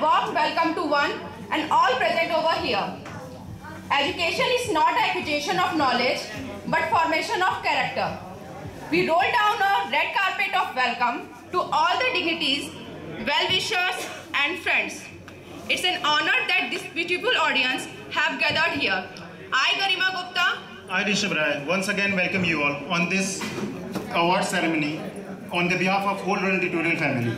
warm welcome to one and all present over here. Education is not acquisition of knowledge, but formation of character. We roll down a red carpet of welcome to all the dignities, well-wishers and friends. It's an honor that this beautiful audience have gathered here. I, Garima Gupta, I, Rishabh once again welcome you all on this award ceremony on the behalf of whole Run Tutorial family.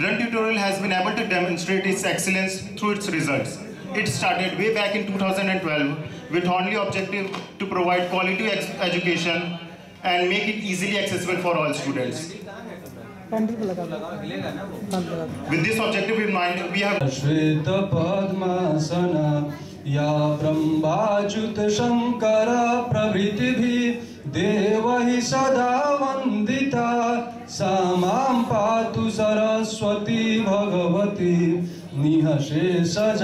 Run Tutorial has been able to demonstrate its excellence through its results. It started way back in 2012 with only objective to provide quality education and make it easily accessible for all students. With this objective in mind, we have Shweta Padmasana Ya Brahmachut Shankara Pravritibhi Devahi Sada Vandita Samam Patu Saraswati Bhagwati निःशेषजाड्यापहम्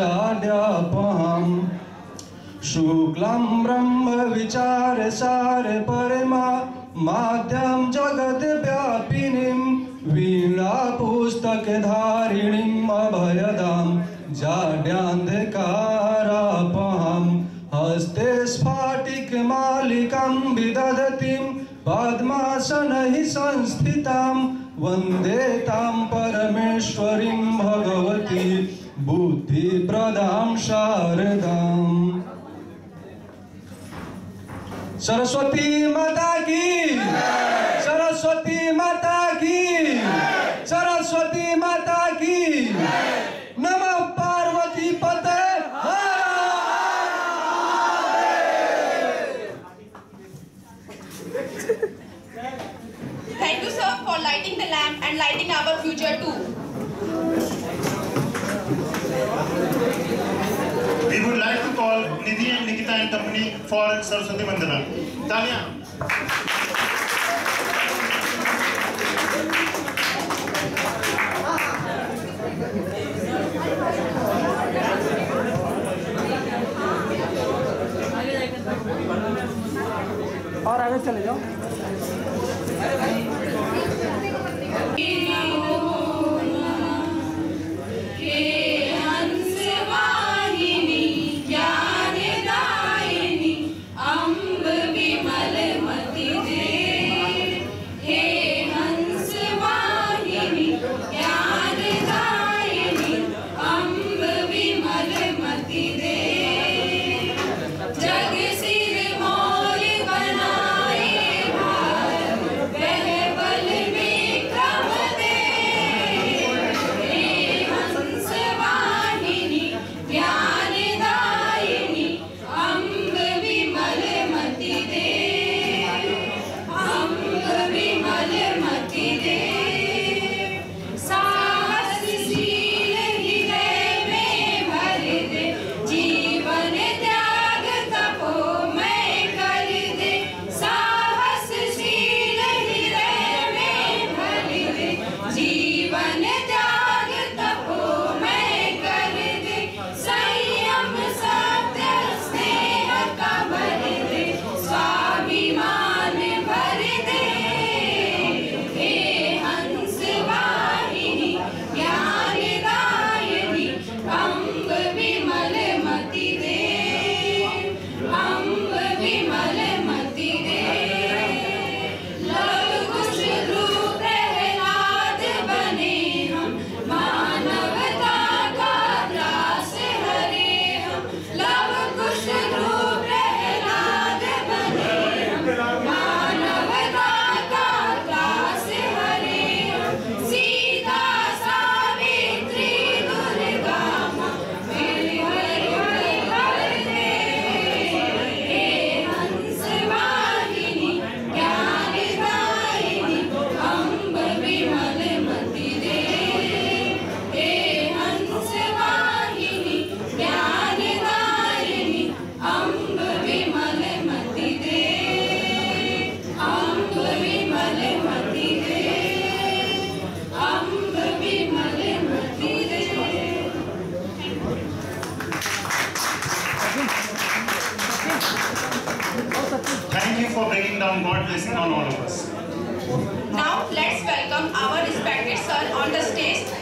शुक्लं ब्रह्मविचारसार परमा माध्यं जगद्व्यापिनीं वीणापुस्तकधारिणीम् अभयदां जाड्यान्धकारापहं हस्ते स्फाटिकमालिकां विदधतीं, पद्मासनैः संस्थितां वंदे तां भगवती बुद्धिप्रदां शारदाम् सरस्वती माता की happening for Saraswati वंदना. तालियाँ और आगे चले जाओ। For bringing down God blessing on all of us. Now let's welcome our respected sir on the stage